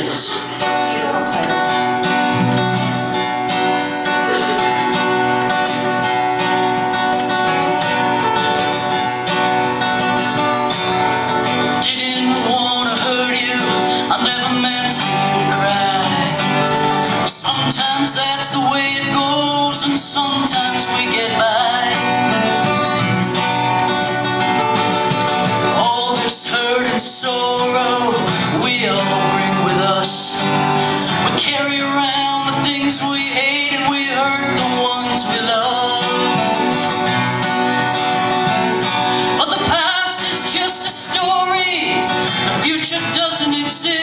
Dreams. Beautiful title. Sometimes that's the way it goes, and sometimes we get by. future doesn't exist.